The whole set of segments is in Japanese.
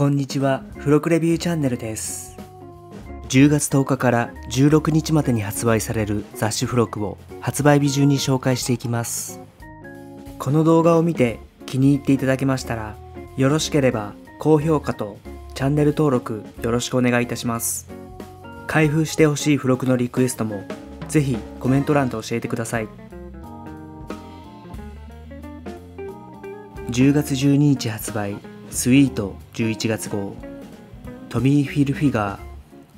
こんにちは、付録レビューチャンネルです。10月10日から16日までに発売される雑誌付録を発売日中に紹介していきます。この動画を見て気に入っていただけましたら、よろしければ高評価とチャンネル登録よろしくお願いいたします。開封してほしい付録のリクエストもぜひコメント欄で教えてください。10月12日発売スイート11月号。トミー・フィルフィガー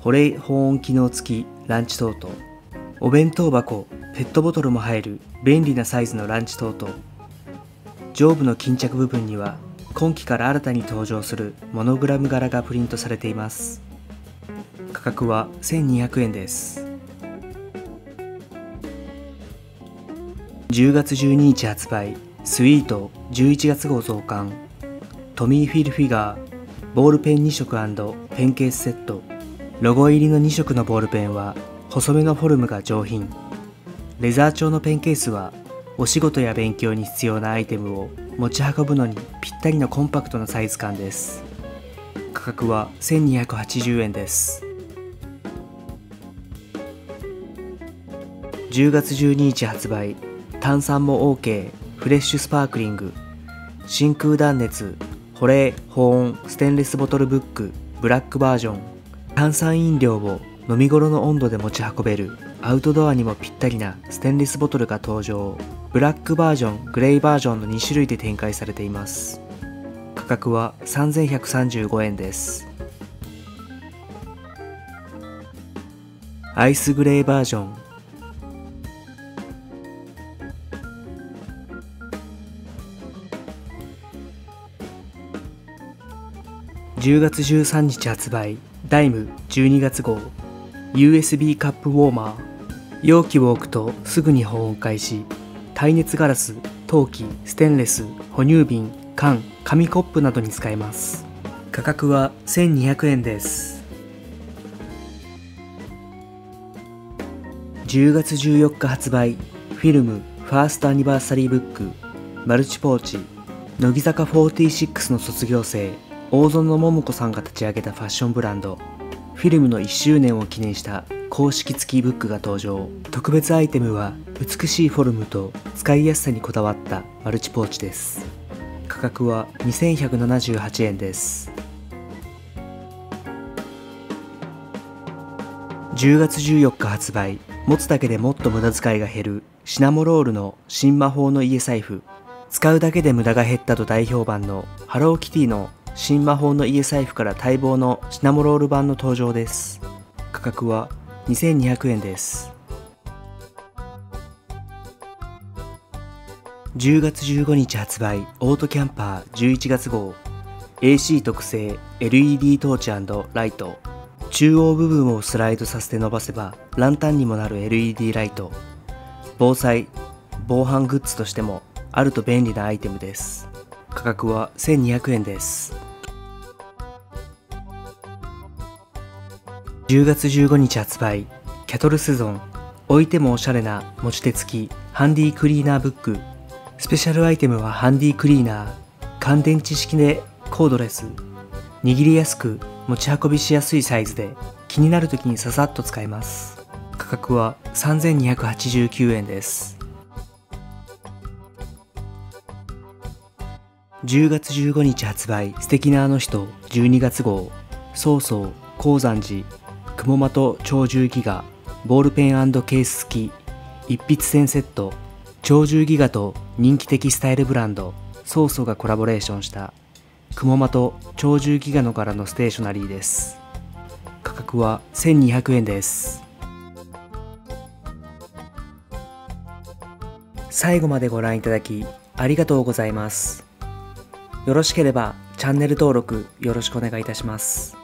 保冷保温機能付きランチトート。お弁当箱ペットボトルも入る便利なサイズのランチトート。上部の巾着部分には今期から新たに登場するモノグラム柄がプリントされています。価格は1200円です。10月12日発売スイート11月号増刊。トミー・フィルフィガーボールペン2色ペンケースセット。ロゴ入りの2色のボールペンは細めのフォルムが上品。レザー調のペンケースはお仕事や勉強に必要なアイテムを持ち運ぶのにぴったりのコンパクトなサイズ感です。価格は1280円です。10月12日発売。炭酸も OK フレッシュスパークリング。真空断熱。保冷保温ステンレスボトルブックブラックバージョン。炭酸飲料を飲み頃の温度で持ち運べるアウトドアにもぴったりなステンレスボトルが登場。ブラックバージョングレイバージョンの2種類で展開されています。価格は3135円です。アイスグレーバージョン。10月13日発売ダイム12月号 USB カップウォーマー。容器を置くとすぐに保温開始。耐熱ガラス陶器ステンレス哺乳瓶缶紙コップなどに使えます。価格は1200円です。10月14日発売フィルムファーストアニバーサリーブック。マルチポーチ乃木坂46の卒業生。大園桃子さんが立ち上げたファッションブランド。フィルムの1周年を記念した公式付きブックが登場。特別アイテムは美しいフォルムと使いやすさにこだわったマルチポーチです。価格は2178円です。10月14日発売。持つだけでもっと無駄遣いが減る。シナモロールの新魔法の家財布使うだけで無駄が減ったと大評判のハローキティの新魔法の家財布から待望のシナモロール版の登場です。価格は2200円です。10月15日発売オートキャンパー11月号。AC 特製 LED トーチライト。中央部分をスライドさせて伸ばせばランタンにもなる LED ライト。防災防犯グッズとしてもあると便利なアイテムです。価格は1200円です。10月15日発売キャトルスゾン置いてもおしゃれな持ち手付きハンディクリーナーブック。スペシャルアイテムはハンディクリーナー乾電池式でコードレス。握りやすく持ち運びしやすいサイズで気になる時にささっと使えます。価格は3289円です。10月15日発売素敵なあの人12月号。曹操鉱山寺。雲的鳥獣ギガボールペンケース付き一筆線セット鳥獣ギガと人気的スタイルブランド曹操がコラボレーションした雲的鳥獣ギガの柄のステーショナリーです。価格は1200円です。最後までご覧いただきありがとうございます。よろしければチャンネル登録よろしくお願いいたします。